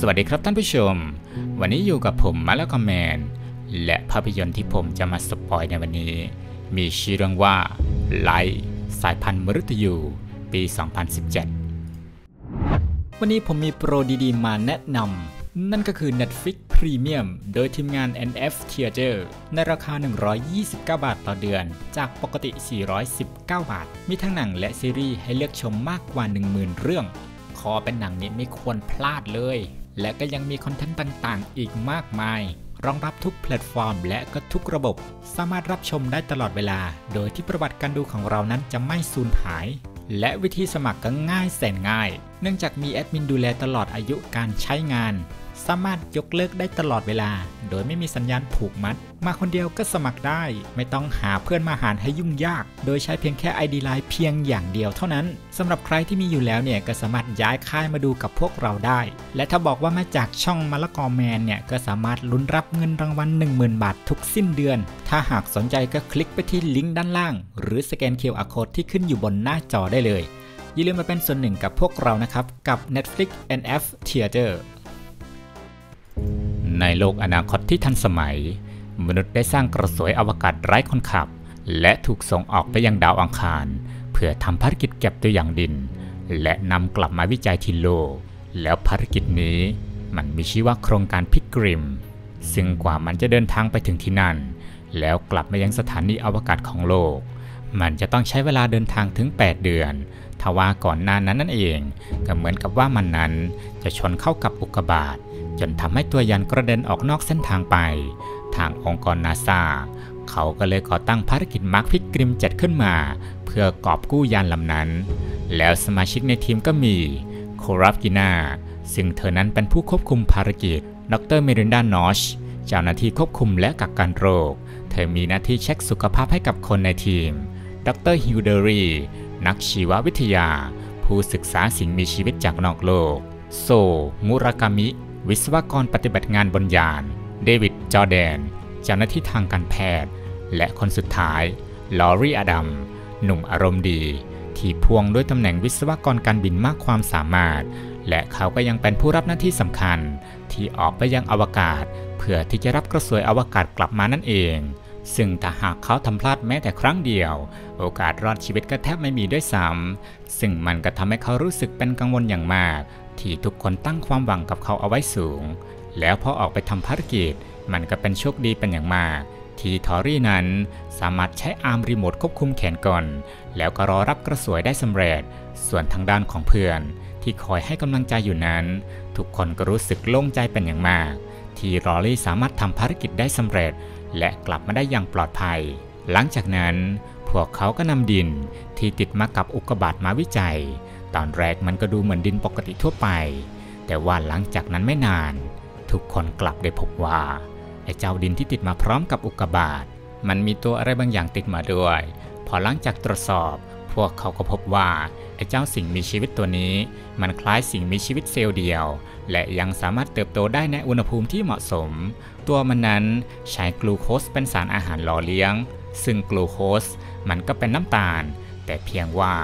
สวัสดีครับท่านผู้ชม วันนี้อยู่กับผมมาแล้วก็แมน และภาพยนตร์ที่ผมจะมาสปอยในวันนี้ มีชื่อเรื่องว่าไลท์สายพันธุ์มฤตยูปี 2017 วันนี้ผมมีโปรดีๆ มาแนะนำนั่นก็คือ Netflix Premium โดยทีมงาน NF Theater ในราคา 129 บาทต่อเดือน จากปกติ 419 บาท มีทั้งหนังและซีรีส์ให้เลือกชมมากกว่า 10,000 เรื่อง คอเป็นหนังนี้ไม่ควรพลาดเลย และก็ยังมีคอนเทนต์ต่างๆ อีกมากมาย รองรับทุกแพลตฟอร์ม และก็ทุกระบบ สามารถรับชมได้ตลอดเวลา โดยที่ประวัติการดูของเรานั้นจะไม่สูญหาย และวิธีสมัครก็ง่ายแสนง่าย เนื่องจากมีแอดมินดูแลตลอดอายุการใช้งาน สามารถยกเลิกได้ตลอดเวลา โดยไม่มีสัญญาผูกมัด มาคนเดียวก็สมัครได้ ไม่ต้องหาเพื่อนมาหารให้ยุ่งยาก โดยใช้เพียงแค่ ID Line เพียงอย่างเดียวเท่านั้นสำหรับใครที่มีอยู่แล้วเนี่ยก็สามารถย้ายค่ายมาดูกับพวกเราได้ และถ้าบอกว่ามาจากช่องมะละกอแมนเนี่ยก็สามารถลุ้นรับเงินรางวัล10,000 บาททุกสิ้นเดือน ถ้าหากสนใจก็คลิกไปที่ลิงก์ด้านล่าง หรือสแกน QR Code ที่ขึ้นอยู่บนหน้าจอได้เลยอย่าลืมมาเป็นส่วนหนึ่งกับพวกเรานะครับกับ Netflix NF Theater ในโลกอนาคตที่ทันสมัย มนุษย์ได้สร้างกระสวยอวกาศไร้คนขับ และถูกส่งออกไปยังดาวอังคาร เพื่อทำภารกิจเก็บตัวอย่างดิน และนำกลับมาวิจัยที่โลก แล้วภารกิจนี้มันมีชื่อว่าโครงการพิกริม ซึ่งกว่ามันจะเดินทางไปถึงที่นั่น แล้วกลับมายังสถานีอวกาศของโลก มันจะต้องใช้เวลาเดินทางถึง 8 เดือนทว่าก่อนหน้านั้นนั่นเอง ก็เหมือนกับว่ามันนั้นจะชนเข้ากับอุกกาบาต จนทำให้ตัวยานกระเด็นออกนอกเส้นทางไป ทางองค์กรนาซาเขาก็เลยก่อตั้งภารกิจ Mars Pilgrim เจ็ดขึ้นมา เพื่อกอบกู้ยานลำนั้น แล้วสมาชิกในทีมก็มีโกลอฟกินาซึ่งเธอนั้นเป็นผู้ควบคุมภารกิจ ดรมิแรนดานอร์ธเจ้าหน้าที่ควบคุมและกักกันโรค เธอมีหน้าที่เช็คสุขภาพให้กับคนในทีม ดรฮิวเดอร์รีนักชีววิทยา ผู้ศึกษาสิ่งมีชีวิตจากนอกโลก โซ มุรากามิ วิศวกรปฏิบัติงานบนยาน เดวิด จอแดน เจ้าหน้าที่ทางการแพทย์ และคนสุดท้าย ลอรีอดัม หนุ่มอารมณ์ดี ที่พ่วงด้วยตำแหน่งวิศวกรการบินมากความสามารถ และเขาก็ยังเป็นผู้รับหน้าที่สำคัญ ที่ออกไปยังอวกาศ เพื่อที่จะรับกระสวยอวกาศกลับมานั่นเอง ซึ่งถ้าหากเขาทำพลาดแม้แต่ครั้งเดียว โอกาสรอดชีวิตก็แทบไม่มีด้วยซ้ำซึ่งมันก็ทำให้เขารู้สึกเป็นกังวลอย่างมาก ที่ทุกคนตั้งความหวังกับเขาเอาไว้สูง แล้วพอออกไปทำภารกิจ มันก็เป็นโชคดีเป็นอย่างมาก ที่ทอรี่นั้นสามารถใช้อาร์มรีโมทควบคุมแขนก่อน แล้วก็รอรับกระสวยได้สำเร็จ ส่วนทางด้านของเพื่อน ที่คอยให้กำลังใจอยู่นั้น ทุกคนก็รู้สึกโล่งใจเป็นอย่างมาก ที่รอรี่สามารถทำภารกิจได้สำเร็จ และกลับมาได้อย่างปลอดภัย หลังจากนั้นพวกเขาก็นำดินที่ติดมากับอุกกาบาตมาวิจัย ตอนแรกมันก็ดูเหมือนดินปกติทั่วไป แต่ว่าหลังจากนั้นไม่นาน ทุกคนกลับได้พบว่าไอ้เจ้าดินที่ติดมาพร้อมกับอุกกาบาตมันมีตัวอะไรบางอย่างติดมาด้วย พอหลังจากตรวจสอบ พวกเขาก็พบว่าไอ้เจ้าสิ่งมีชีวิตตัวนี้ มันคล้ายสิ่งมีชีวิตเซลล์เดียว และยังสามารถเติบโตได้ในอุณหภูมิที่เหมาะสม ตัวมันนั้นใช้กลูโคสเป็นสารอาหารหล่อเลี้ยง ซึ่งกลูโคสมันก็เป็นน้ำตาล แต่เพียงว่า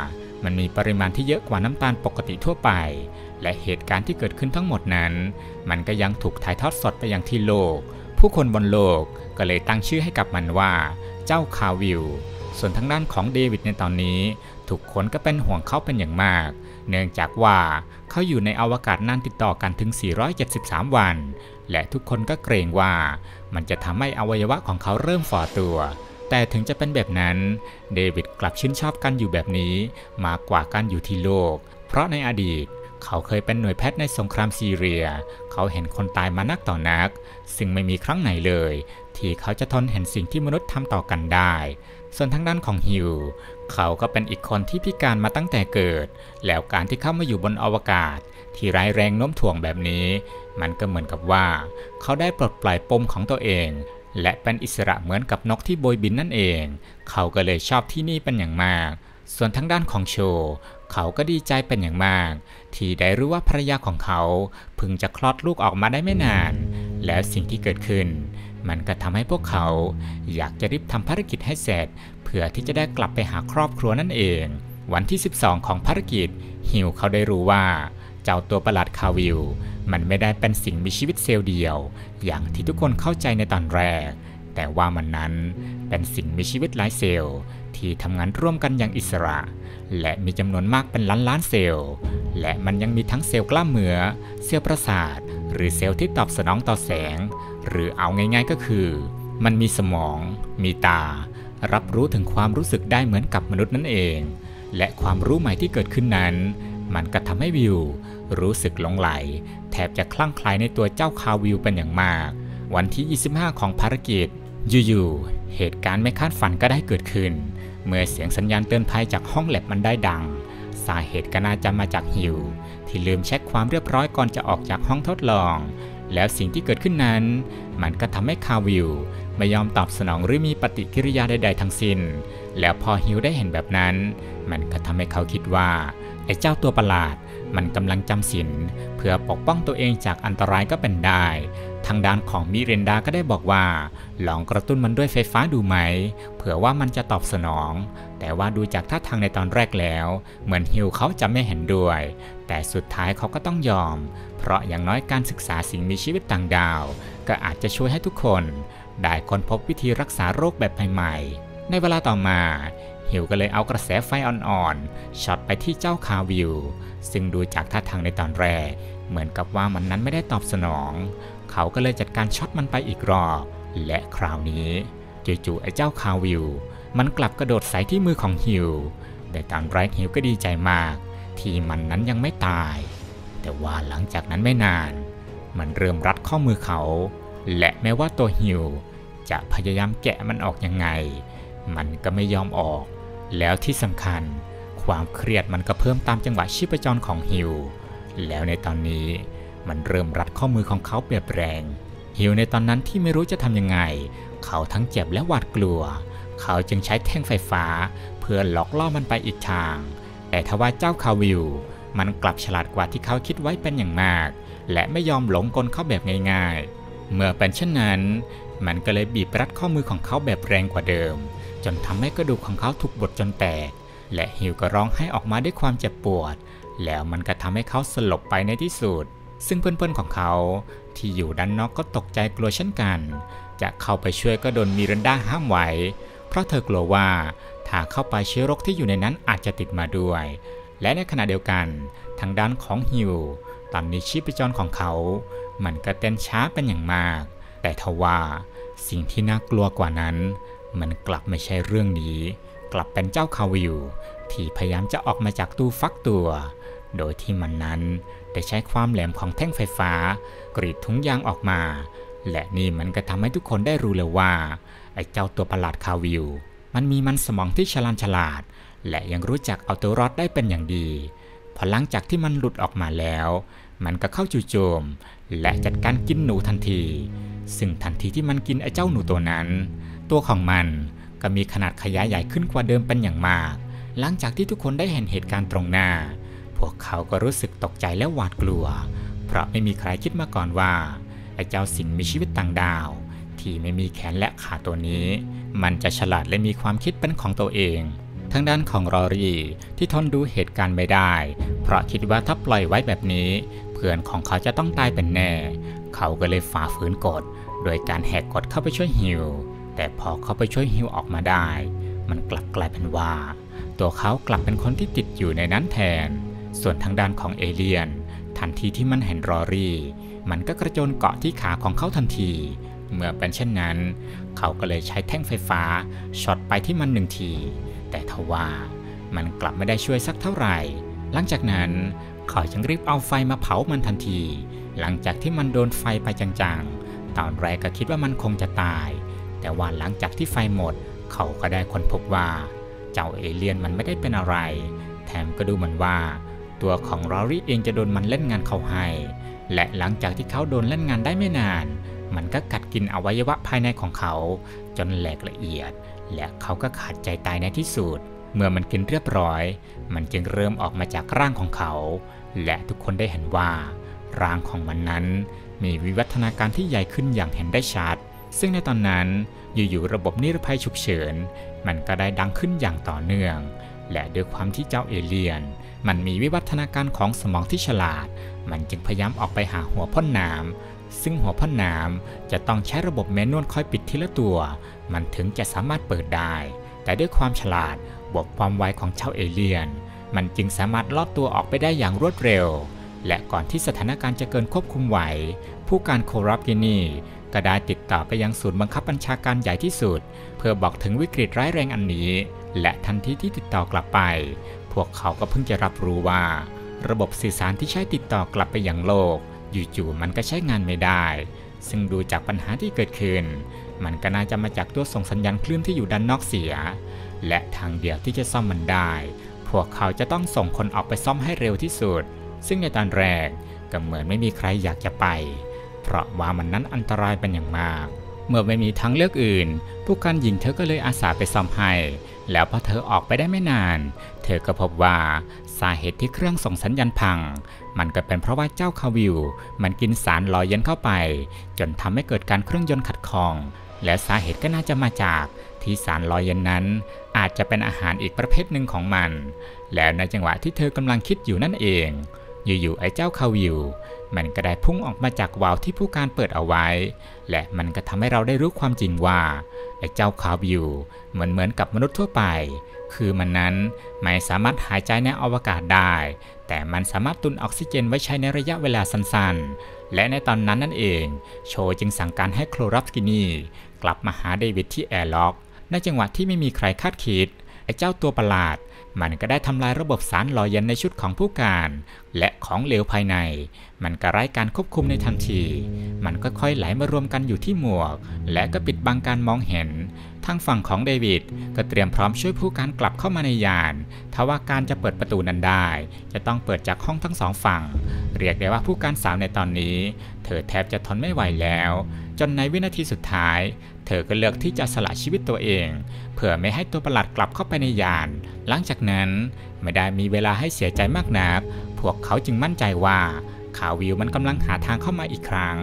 มันมีปริมาณที่เยอะกว่าน้ำตาลปกติทั่วไป และเหตุการณ์ที่เกิดขึ้นทั้งหมดนั้น มันก็ยังถูกถ่ายทอดสดไปยังที่โลก ผู้คนบนโลกก็เลยตั้งชื่อให้กับมันว่า เจ้าคาวิล ส่วนทางด้านของเดวิดในตอนนี้ ทุกคนก็เป็นห่วงเขาเป็นอย่างมาก เนื่องจากว่าเขาอยู่ในอวกาศนานติดต่อกันถึง 473 วัน และทุกคนก็เกรงว่ามันจะทำให้อวัยวะของเขาเริ่มฝ่อตัว แต่ถึงจะเป็นแบบนั้น เดวิดกลับชื่นชอบการอยู่แบบนี้ มากกว่าการอยู่ที่โลก เพราะในอดีตเขาเคยเป็นหน่วยแพทย์ในสงครามซีเรีย เขาเห็นคนตายมานักต่อนัก ซึ่งไม่มีครั้งไหนเลย ที่เขาจะทนเห็นสิ่งที่มนุษย์ทำต่อกันได้ ส่วนทางด้านของฮิว เขาก็เป็นอีกคนที่พิการมาตั้งแต่เกิด แล้วการที่เข้ามาอยู่บนอวกาศ ที่ร้ายแรงโน้มถ่วงแบบนี้ มันก็เหมือนกับว่า เขาได้ปลดปล่อยปมของตัวเอง และเป็นอิสระเหมือนกับนกที่โบยบินนั่นเอง เขาก็เลยชอบที่นี่เป็นอย่างมาก ส่วนทางด้านของโช เขาก็ดีใจเป็นอย่างมาก ที่ได้รู้ว่าภรรยาของเขาเพิ่งจะคลอดลูกออกมาได้ไม่นาน แล้วสิ่งที่เกิดขึ้น มันก็ทำให้พวกเขา อยากจะรีบทำภารกิจให้เสร็จ เพื่อที่จะได้กลับไปหาครอบครัวนั่นเอง วันที่ 12 ของภารกิจ ฮิวเขาได้รู้ว่า เจ้าตัวประหลาดคาลวิน มันไม่ได้เป็นสิ่งมีชีวิตเซลล์เดียว อย่างที่ทุกคนเข้าใจในตอนแรก แต่ว่ามันนั้นเป็นสิ่งมีชีวิตหลายเซลล์ที่ทำงานร่วมกันอย่างอิสระ และมีจำนวนมากเป็นล้านล้านเซลล์ และมันยังมีทั้งเซลล์กล้ามเนื้อ เซลล์ประสาท หรือเซลล์ที่ตอบสนองต่อแสง หรือเอาง่ายๆก็คือ มันมีสมอง มีตา รับรู้ถึงความรู้สึกได้เหมือนกับมนุษย์นั่นเอง และความรู้ใหม่ที่เกิดขึ้นนั้น มันก็ทำให้วิว รู้สึกหลงไหล แทบจะคลั่งไคล้ในตัวเจ้าคาวิวเป็นอย่างมาก วันที่ 25 ของภารกิจอยู่ๆเหตุการณ์ไม่คาดฝันก็ได้เกิดขึ้น เมื่อเสียงสัญญาณเตือนภัยจากห้องแลบมันได้ดัง สาเหตุก็น่าจะมาจากฮิว ที่ลืมเช็คความเรียบร้อยก่อนจะออกจากห้องทดลอง แล้วสิ่งที่เกิดขึ้นนั้น มันก็ทำให้คาวิวไม่ยอมตอบสนองหรือมีปฏิกิริยาใด ๆ ทั้งสิ้น แล้วพอฮิวได้เห็นแบบนั้น มันก็ทำให้เขาคิดว่า ไอ้เจ้าตัวประหลาด มันกำลังจำศีลเพื่อปกป้องตัวเองจากอันตรายก็เป็นได้ ทางด้านของมิเรนดาก็ได้บอกว่า ลองกระตุ้นมันด้วยไฟฟ้าดูไหม เผื่อว่ามันจะตอบสนอง แต่ว่าดูจากท่าทางในตอนแรกแล้ว เหมือนฮิวเขาจะไม่เห็นด้วย แต่สุดท้ายเขาก็ต้องยอม เพราะอย่างน้อยการศึกษาสิ่งมีชีวิตต่างดาว ก็อาจจะช่วยให้ทุกคน ได้ค้นพบวิธีรักษาโรคแบบใหม่ๆในเวลาต่อมา ฮิวก็เลยเอากระแสไฟอ่อนๆช็อตไปที่เจ้าคาวิวซึ่งดูจากท่าทางในตอนแรก เหมือนกับว่ามันนั้นไม่ได้ตอบสนอง เขาก็เลยจัดการช็อตมันไปอีกรอบ และคราวนี้จู่ๆไอ้เจ้าคาวิวมันกลับกระโดดใส่ที่มือของฮิวแต่ตอนแรกฮิวก็ดีใจมาก ที่มันนั้นยังไม่ตาย แต่ว่าหลังจากนั้นไม่นาน มันเริ่มรัดข้อมือเขา และแม้ว่าตัวฮิวจะพยายามแกะมันออกยังไง มันก็ไม่ยอมออก แล้วที่สำคัญ ความเครียดมันก็เพิ่มตามจังหวะชีพจรของฮิว แล้วในตอนนี้มันเริ่มรัดข้อมือของเขาแบบแรง ฮิวในตอนนั้นที่ไม่รู้จะทำยังไง เขาทั้งเจ็บและหวาดกลัว เขาจึงใช้แท่งไฟฟ้า เพื่อหลอกล่อมันไปอีกทาง แต่ทว่าเจ้าคาวิว มันกลับฉลาดกว่าที่เขาคิดไว้เป็นอย่างมาก และไม่ยอมหลงกลเข้าแบบง่าย ๆ เมื่อเป็นเช่นนั้น มันก็เลยบีบรัดข้อมือของเขาแบบแรงกว่าเดิม จนทำให้กระดูกของเขาถูกบดจนแตก และฮิวก็ร้องให้ออกมาด้วยความเจ็บปวด แล้วมันก็ทำให้เขาสลบไปในที่สุด ซึ่งเพื่อนๆของเขา ที่อยู่ด้านนอกก็ตกใจกลัวเช่นกัน จะเข้าไปช่วยก็โดนมิรันดาห้ามไว้ เพราะเธอกลัวว่าถ้าเข้าไปเชื้อโรคที่อยู่ในนั้นอาจจะติดมาด้วย และในขณะเดียวกันทางด้านของฮิวตอนนี้ชีพจรของเขา มันก็เต้นช้าเป็นอย่างมาก แต่ทว่าสิ่งที่น่ากลัวกว่านั้น มันกลับไม่ใช่เรื่องนี้ กลับเป็นเจ้าคาวิวที่พยายามจะออกมาจากตู้ฟักตัว โดยที่มันนั้นได้ใช้ความแหลมของแท่งไฟฟ้า กรีดถุงยางออกมา และนี่มันก็ทำให้ทุกคนได้รู้เลยว่าไอ้เจ้าตัวประหลาดคาวิว มันมีมันสมองที่ฉลาดฉลาด และยังรู้จักเอาตัวรอดได้เป็นอย่างดี พอหลังจากที่มันหลุดออกมาแล้ว มันก็เข้าจู่โจม และจัดการกินหนูทันที ซึ่งทันทีที่มันกินไอ้เจ้าหนูตัวนั้น ตัวของมันก็มีขนาดขยายใหญ่ขึ้นกว่าเดิมเป็นอย่างมาก หลังจากที่ทุกคนได้เห็นเหตุการณ์ตรงหน้า พวกเขาก็รู้สึกตกใจและหวาดกลัว เพราะไม่มีใครคิดมาก่อนว่าไอ้เจ้าสิ่งมีชีวิตต่างดาว ที่ไม่มีแขนและขาตัวนี้ มันจะฉลาดและมีความคิดเป็นของตัวเองทางด้านของรอรีที่ทนดูเหตุการณ์ไม่ได้ เพราะคิดว่าถ้าปล่อยไว้แบบนี้ เพื่อนของเขาจะต้องตายเป็นแน่ เขาก็เลยฝ่าฝืนกฎ โดยการแหกกฎเข้าไปช่วยฮิว แต่พอเขาไปช่วยฮิวออกมาได้ มันกลับกลายเป็นว่า ตัวเขากลับเป็นคนที่ติดอยู่ในนั้นแทน ส่วนทางด้านของเอเลียน ทันทีที่มันเห็นรอรี่ มันก็กระโจนเกาะที่ขาของเขาทันที เมื่อเป็นเช่นนั้น เขาก็เลยใช้แท่งไฟฟ้าช็อตไปที่มันหนึ่งที แต่ทว่ามันกลับไม่ได้ช่วยสักเท่าไหร่ หลังจากนั้นเขาจึงรีบเอาไฟมาเผามันทันที หลังจากที่มันโดนไฟไปจางๆ ตอนแรกก็คิดว่ามันคงจะตาย แต่ว่าหลังจากที่ไฟหมด เขาก็ได้ค้นพบว่า เจ้าเอเลี่ยนมันไม่ได้เป็นอะไร แถมก็ดูเหมือนว่า ตัวของรอรี่เองจะโดนมันเล่นงานเขาให้ และหลังจากที่เขาโดนเล่นงานได้ไม่นาน มันก็กัดกินอวัยวะภายในของเขา จนแหลกละเอียด และเขาก็ขาดใจตายในที่สุดเมื่อมันกินเรียบร้อย มันจึงเริ่มออกมาจากร่างของเขา และทุกคนได้เห็นว่า ร่างของมันนั้นมีวิวัฒนาการที่ใหญ่ขึ้นอย่างเห็นได้ชัด ซึ่งในตอนนั้นอยู่ๆระบบนิรภัยฉุกเฉิน มันก็ได้ดังขึ้นอย่างต่อเนื่อง และด้วยความที่เจ้าเอเลียน มันมีวิวัฒนาการของสมองที่ฉลาด มันจึงพยายามออกไปหาหัวพ่นน้ำซึ่งหัวพ่นน้ำจะต้องใช้ระบบแมนนวลคอยปิดทีละตัว มันถึงจะสามารถเปิดได้ แต่ด้วยความฉลาดบวกความไวของชาเอเลียน มันจึงสามารถลอดตัวออกไปได้อย่างรวดเร็วและก่อนที่สถานการณ์จะเกินควบคุมไหว ผู้การโครับกินี ก็ได้ติดต่อไปยังศูนย์บังคับบัญชาการใหญ่ที่สุด เพื่อบอกถึงวิกฤตร้ายแรงอันนี้ และทันทีที่ติดต่อกลับไป พวกเขาก็เพิ่งจะรับรู้ว่า ระบบสื่อสารที่ใช้ติดต่อกลับไปยังโลก อยู่ๆมันก็ใช้งานไม่ได้ ซึ่งดูจากปัญหาที่เกิดขึ้น มันก็น่าจะมาจากตัวส่งสัญญาณคลื่นที่อยู่ด้านนอกเสีย และทางเดียวที่จะซ่อมมันได้ พวกเขาจะต้องส่งคนออกไปซ่อมให้เร็วที่สุด ซึ่งในตอนแรกก็เหมือนไม่มีใครอยากจะไป เพราะว่ามันนั้นอันตรายเป็นอย่างมาก เมื่อไม่มีทางเลือกอื่น ผู้การหญิงเธอก็เลยอาสาไปซ่อมให้ แล้วพอเธอออกไปได้ไม่นาน เธอก็พบว่าสาเหตุที่เครื่องส่งสัญญาณพัง มันก็เป็นเพราะว่าเจ้าคาวิว มันกินสารล่อเย็นเข้าไป จนทำให้เกิดการเครื่องยนต์ขัดข้อง และสาเหตุก็น่าจะมาจากที่สารล่อเย็นนั้น อาจจะเป็นอาหารอีกประเภทหนึ่งของมัน แล้วในจังหวะที่เธอกำลังคิดอยู่นั่นเอง อยู่ๆไอ้เจ้าคาวิว มันก็ได้พุ่งออกมาจากวาล์วที่ผู้การเปิดเอาไว้ และมันก็ทำให้เราได้รู้ความจริงว่าไอ้เจ้าคาลวินเหมือนเหมือนกับมนุษย์ทั่วไป คือมันนั้นไม่สามารถหายใจในอวกาศได้ แต่มันสามารถตุนออกซิเจนไว้ใช้ในระยะเวลาสั้นๆ และในตอนนั้นนั่นเอง โชจึงสั่งการให้โคลรับสกินีกลับมาหาเดวิดที่ airlock ในจังหวะที่ไม่มีใครคาดคิดไอ้เจ้าตัวประหลาด มันก็ได้ทำลายระบบสารหล่อเย็นในชุดของผู้การ และของเหลวภายใน มันก็ไร้การควบคุมในทันที มันก็ค่อยไหลมารวมกันอยู่ที่หมวก และก็ปิดบังการมองเห็น ทางฝั่งของเดวิดก็เตรียมพร้อมช่วยผู้การกลับเข้ามาในยานทว่าการจะเปิดประตูนั้นได้ จะต้องเปิดจากห้องทั้งสองฝั่ง เรียกได้ว่าผู้การสาวในตอนนี้ เธอแทบจะทนไม่ไหวแล้ว จนในวินาทีสุดท้าย เธอก็เลือกที่จะสละชีวิตตัวเอง เพื่อไม่ให้ตัวประหลาดกลับเข้าไปในยาน หลังจากนั้นไม่ได้มีเวลาให้เสียใจมากนัก พวกเขาจึงมั่นใจว่าข่าววิวมันกำลังหาทางเข้ามาอีกครั้ง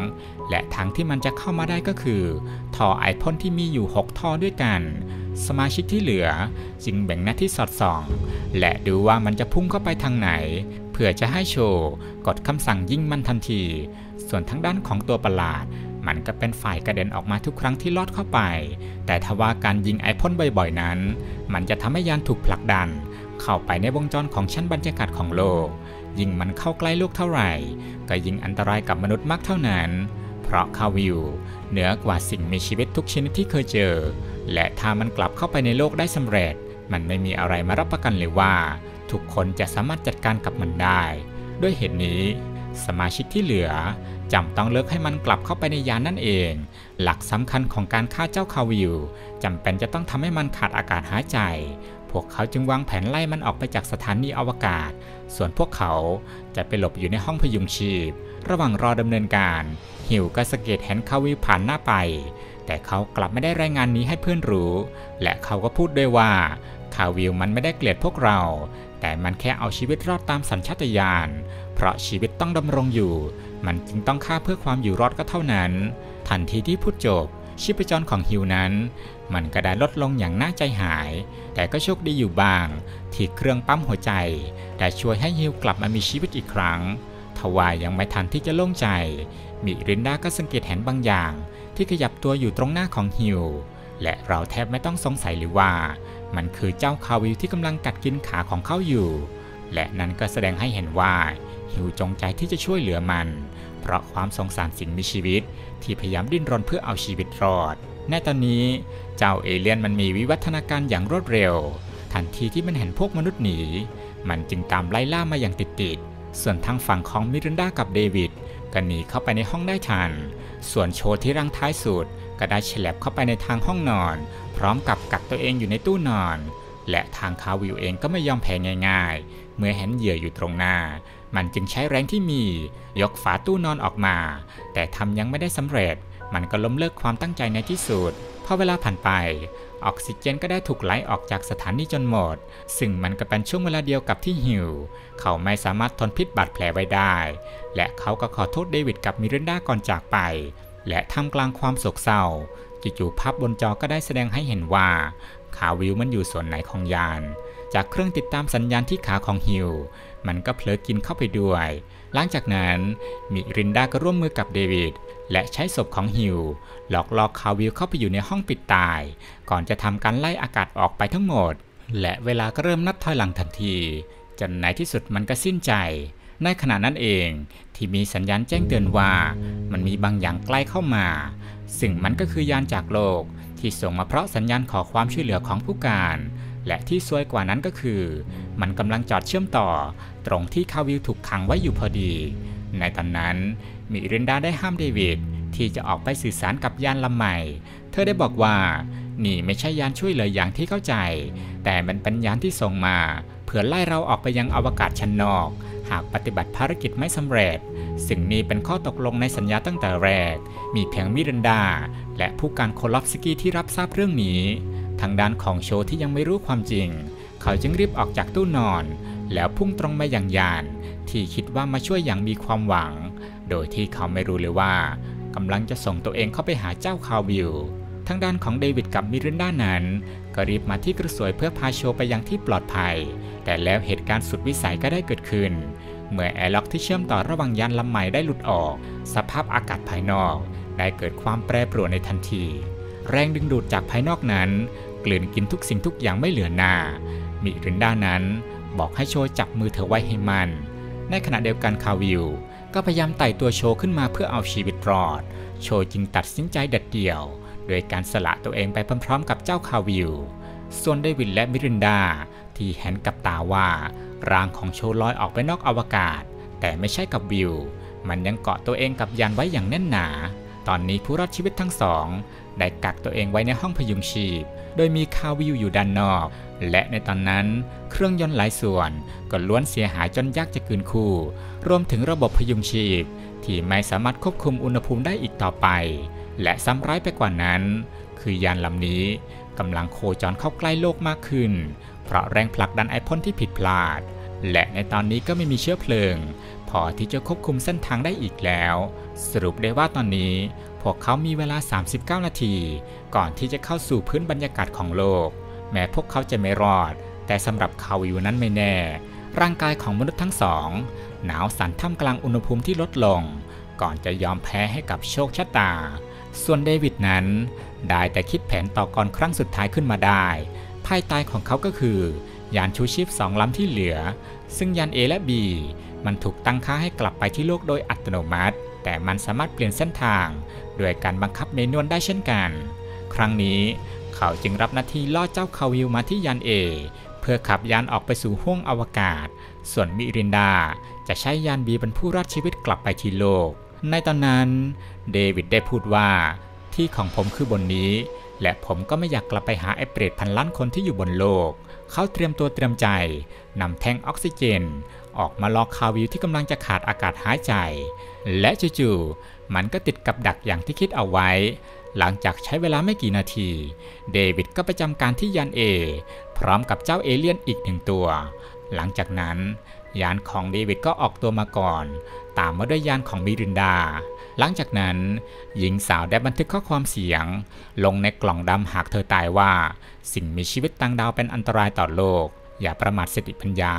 และทางที่มันจะเข้ามาได้ก็คือ ท่อไอพ่นที่มีอยู่ 6 ท่อด้วยกัน สมาชิกที่เหลือจึงแบ่งหน้าที่สอดส่อง และดูว่ามันจะพุ่งเข้าไปทางไหน เพื่อจะให้โชว์กดคำสั่งยิงมันทันที ส่วนทางด้านของตัวประหลาด มันก็เป็นฝ่ายกระเด็นออกมาทุกครั้งที่ลอดเข้าไป แต่ทว่าการยิงไอพ่นบ่อยๆนั้น มันจะทำให้ยานถูกผลักดัน เข้าไปในวงจรของชั้นบรรยากาศของโลก ยิ่งมันเข้าใกล้โลกเท่าไหร่ ก็ยิ่งอันตรายกับมนุษย์มากเท่านั้น เพราะคาวิวเหนือกว่าสิ่งมีชีวิตทุกชนิดที่เคยเจอ และถ้ามันกลับเข้าไปในโลกได้สำเร็จ มันไม่มีอะไรมารับประกันเลยว่า ทุกคนจะสามารถจัดการกับมันได้ ด้วยเหตุนี้สมาชิกที่เหลือ จำต้องเลิกให้มันกลับเข้าไปในยานนั่นเอง หลักสำคัญของการฆ่าเจ้าคาวิวจำเป็นจะต้องทำให้มันขาดอากาศหายใจ พวกเขาจึงวางแผนไล่มันออกไปจากสถานีอวกาศ ส่วนพวกเขาจะไปหลบอยู่ในห้องพยุงชีพ ระหว่างรอดำเนินการ หิวก็สเกตเห็นคาวิวผ่านหน้าไป แต่เขากลับไม่ได้รายงานนี้ให้เพื่อนรู้ และเขาก็พูดด้วยว่าคาวิวมันไม่ได้เกลียดพวกเรา แต่มันแค่เอาชีวิตรอดตามสัญชาตญาณ เพราะชีวิตต้องดำรงอยู่ มันจึงต้องฆ่าเพื่อความอยู่รอดก็เท่านั้น ทันทีที่พูดจบ ชีพจรของฮิวนั้น มันก็ได้ลดลงอย่างน่าใจหาย แต่ก็โชคดีอยู่บ้าง ที่เครื่องปั๊มหัวใจได้ช่วยให้ฮิวกลับมามีชีวิตอีกครั้งทว่ายังไม่ทันที่จะโล่งใจ มิรินดาก็สังเกตเห็นบางอย่าง ที่ขยับตัวอยู่ตรงหน้าของฮิว และเราแทบไม่ต้องสงสัยเลยว่า มันคือเจ้าคาวิลที่กำลังกัดกินขาของเขาอยู่ และนั่นก็แสดงให้เห็นว่า ฮิวจงใจที่จะช่วยเหลือมัน เพราะความสงสารสิ่งมีชีวิตที่พยายามดิ้นรนเพื่อเอาชีวิตรอด ในตอนนี้เจ้าเอเลี่ยนมันมีวิวัฒนาการอย่างรวดเร็ว ทันทีที่มันเห็นพวกมนุษย์หนี มันจึงตามไล่ล่ามาอย่างติดๆ ส่วนทางฝั่งของมิรินดากับเดวิดก็หนีเข้าไปในห้องได้ทัน ส่วนโชว์ที่รังท้ายสุดก็ได้เฉลบเข้าไปในทางห้องนอน พร้อมกับกักตัวเองอยู่ในตู้นอน และทางคาวิวเองก็ไม่ยอมแพ้ง่ายๆ เมื่อเห็นเหยื่ออยู่ตรงหน้า มันจึงใช้แรงที่มี ยกฝาตู้นอนออกมา แต่ทำยังไม่ได้สำเร็จ มันก็ล้มเลิกความตั้งใจในที่สุดพอเวลาผ่านไปออกซิเจนก็ได้ถูกไหลออกจากสถานีจนหมด ซึ่งมันก็เป็นช่วงเวลาเดียวกับที่หิว เขาไม่สามารถทนพิษบาดแผลไว้ได้ และเขาก็ขอโทษเดวิดกับมิรินดาก่อนจากไป และท่ามกลางความโศกเศร้าจู่ๆภาพบนจอก็ได้แสดงให้เห็นว่า ขาวิวมันอยู่ส่วนไหนของยาน จากเครื่องติดตามสัญญาณที่ขาของฮิว มันก็เผลอกินเข้าไปด้วย หลังจากนั้นมิรินดาก็ร่วมมือกับเดวิดและใช้ศพของฮิวหลอกล่อคาวิลเข้าไปอยู่ในห้องปิดตาย ก่อนจะทำการไล่อากาศออกไปทั้งหมด และเวลาก็เริ่มนับถอยหลังทันที จนในที่สุดมันก็สิ้นใจ ในขณะนั้นเองที่มีสัญญาณแจ้งเตือนว่า มันมีบางอย่างใกล้เข้ามา ซึ่งมันก็คือยานจากโลก ที่ส่งมาเพราะสัญญาณขอความช่วยเหลือของผู้การ และที่ซวยกว่านั้นก็คือ มันกำลังจอดเชื่อมต่อ ตรงที่คาวิลถูกขังไว้อยู่พอดี ในตอนนั้นมิรินดาได้ห้ามเดวิดที่จะออกไปสื่อสารกับยานลำใหม่ เธอได้บอกว่า นี่ไม่ใช่ยานช่วยเหลืออย่างที่เข้าใจ แต่มันเป็นยานที่ส่งมา เพื่อไล่เราออกไปยังอวกาศชั้นนอก หากปฏิบัติภารกิจไม่สำเร็จ สิ่งนี้เป็นข้อตกลงในสัญญาตั้งแต่แรก มีเพียงมิรันดา และผู้การโคลอฟสกี้ที่รับทราบเรื่องนี้ ทางด้านของโชที่ยังไม่รู้ความจริง เขาจึงรีบออกจากตู้นอน แล้วพุ่งตรงมาอย่างยาน ที่คิดว่ามาช่วยอย่างมีความหวัง โดยที่เขาไม่รู้เลยว่ากำลังจะส่งตัวเองเข้าไปหาเจ้าคาวิลทางด้านของเดวิดกับมิรินดานั้น ก็รีบมาที่กระสวยเพื่อพาโชไปยังที่ปลอดภัย แต่แล้วเหตุการณ์สุดวิสัยก็ได้เกิดขึ้น เมื่อ airlock ที่เชื่อมต่อระหว่างยานลำใหม่ได้หลุดออก สภาพอากาศภายนอก ได้เกิดความแปรปรวนในทันที แรงดึงดูดจากภายนอกนั้น กลืนกินทุกสิ่งทุกอย่างไม่เลือกหน้า มิแรนดานั้นบอกให้โชจับมือเธอไว้ให้มั่น ในขณะเดียวกันคาลวินก็พยายามไต่ตัวโชขึ้นมาเพื่อเอาชีวิตรอด โชจึงตัดสินใจเด็ดเดี่ยว โดยการสละตัวเองไปพร้อมๆ กับเจ้าคาวิล ส่วนเดวิดและมิรินดาที่เห็นกับตาว่าร่างของโชลอยออกไปนอกอวกาศ แต่ไม่ใช่กับวิว มันยังเกาะตัวเองกับยานไว้อย่างแน่นหนา ตอนนี้ผู้รอดชีวิตทั้งสองได้กักตัวเองไว้ในห้องพยุงชีพ โดยมีคาวิลอยู่ด้านนอก และในตอนนั้นเครื่องยนต์หลายส่วนก็ล้วนเสียหายจนยากจะคืนคู่ รวมถึงระบบพยุงชีพ ที่ไม่สามารถควบคุมอุณหภูมิได้อีกต่อไป และซ้ำร้ายไปกว่านั้น คือยานลำนี้กำลังโคจรเข้าใกล้โลกมากขึ้น เพราะแรงผลักดันไอพ่นที่ผิดพลาด และในตอนนี้ก็ไม่มีเชื้อเพลิง พอที่จะควบคุมเส้นทางได้อีกแล้ว สรุปได้ว่าตอนนี้ พวกเขามีเวลา 39 นาที ก่อนที่จะเข้าสู่พื้นบรรยากาศของโลก แม้พวกเขาจะไม่รอด แต่สำหรับเขาอยู่นั้นไม่แน่ ร่างกายของมนุษย์ทั้งสอง หนาวสั่นท่ามกลางอุณหภูมิที่ลดลง ก่อนจะยอมแพ้ให้กับโชคชะตา ส่วนเดวิดนั้น ได้แต่คิดแผนต่อกรครั้งสุดท้ายขึ้นมาได้ ภายใต้ของเขาก็คือ ยานชูชีพสองลำที่เหลือ ซึ่งยาน A และ B มันถูกตั้งค่าให้กลับไปที่โลกโดยอัตโนมัติ แต่มันสามารถเปลี่ยนเส้นทางด้วยการบังคับเมนวลได้เช่นกัน ครั้งนี้เขาจึงรับหน้าที่ล่อเจ้าคาวิลมาที่ยาน A เพื่อขับยานออกไปสู่ห้วงอวกาศ ส่วนมิรินดาจะใช้ยานบีเป็นผู้รอดชีวิตกลับไปที่โลก ในตอนนั้นเดวิดได้พูดว่าที่ของผมคือบนนี้ และผมก็ไม่อยากกลับไปหาไอ้เปรตพันล้านคนที่อยู่บนโลก เขาเตรียมตัวเตรียมใจนำแท่งออกซิเจน ออกมาหลอกคาลวินที่กำลังจะขาดอากาศหายใจ และจู่ๆมันก็ติดกับดักอย่างที่คิดเอาไว้ หลังจากใช้เวลาไม่กี่นาที เดวิดก็ประจำการที่ยานเอ พร้อมกับเจ้าเอเลี่ยนอีกหนึ่งตัว หลังจากนั้น ยานของเดวิดก็ออกตัวมาก่อน ตามมาด้วยยานของมิรินดา หลังจากนั้น หญิงสาวได้บันทึกข้อความเสียง ลงในกล่องดำหากเธอตายว่า สิ่งมีชีวิตต่างดาวเป็นอันตรายต่อโลก อย่าประมาทสติปัญญา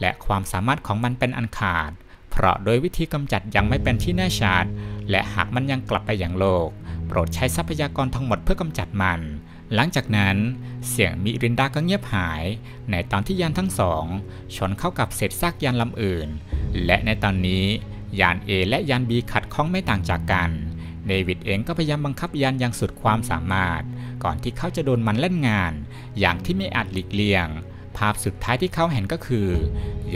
และความสามารถของมันเป็นอันขาด เพราะโดยวิธีกำจัดยังไม่เป็นที่แน่ชัด และหากมันยังกลับไปอย่างโลก โปรดใช้ทรัพยากรทั้งหมดเพื่อกำจัดมัน หลังจากนั้นเสียงมิรินดาก็เงียบหาย ในตอนที่ยานทั้งสองชนเข้ากับเศษซากยานลำอื่น และในตอนนี้ยาน A และยาน B ขัดข้องไม่ต่างจากกัน เดวิดเองก็พยายามบังคับยานอย่างสุดความสามารถ ก่อนที่เขาจะโดนมันเล่นงาน อย่างที่ไม่อาจหลีกเลี่ยง ภาพสุดท้ายที่เขาเห็นก็คือ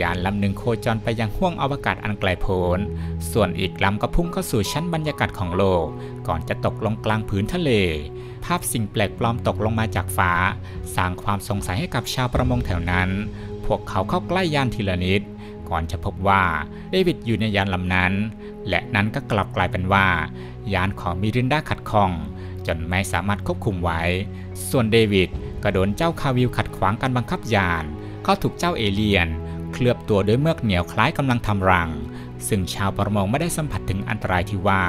ยานลำหนึ่งโคจรไปยังห้วงอวกาศอันไกลโพ้น ส่วนอีกลำก็พุ่งเข้าสู่ชั้นบรรยากาศของโลก ก่อนจะตกลงกลางพื้นทะเล ภาพสิ่งแปลกปลอมตกลงมาจากฟ้า สร้างความสงสัยให้กับชาวประมงแถวนั้น พวกเขาเข้าใกล้ยานทีละนิด ก่อนจะพบว่าเดวิดอยู่ในยานลำนั้น และนั้นก็กลับกลายเป็นว่า ยานของมิรินดาขัดข้อง จนไม่สามารถควบคุมไว้ ส่วนเดวิดก็โดนเจ้าคาวิลขัดขวางการบังคับยาน เขาถูกเจ้าเอเลียน เคลือบตัวด้วยเมือกเหนียวคล้ายกำลังทำรัง ซึ่งชาวประมงไม่ได้สัมผัสถึงอันตรายที่ว่า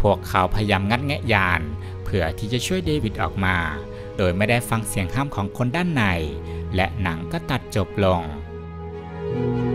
พวกเขาพยายามงัดแงะยาน พื่อที่จะช่วยเดวิดออกมา โดยไม่ได้ฟังเสียงห้ามของคนด้านใน และหนังก็ตัดจบลง thank you